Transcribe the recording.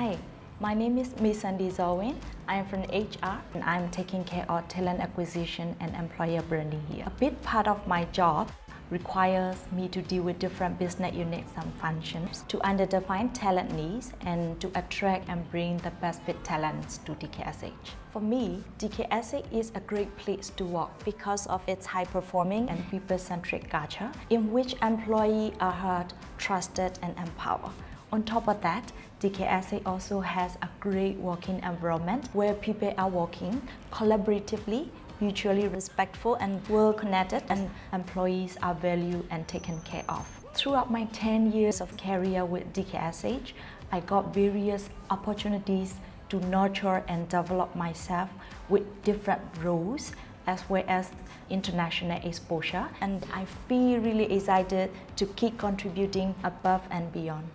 Hi, my name is Miss Sandi Zaw Win. I'm from HR and I'm taking care of talent acquisition and employer branding here. A big part of my job requires me to deal with different business units and functions to underdefine talent needs and to attract and bring the best fit talents to DKSH. For me, DKSH is a great place to work because of its high-performing and people-centric culture in which employees are heard, trusted and empowered. On top of that, DKSH also has a great working environment where people are working collaboratively, mutually respectful and well connected and employees are valued and taken care of. Throughout my 10 years of career with DKSH, I got various opportunities to nurture and develop myself with different roles as well as international exposure and I feel really excited to keep contributing above and beyond.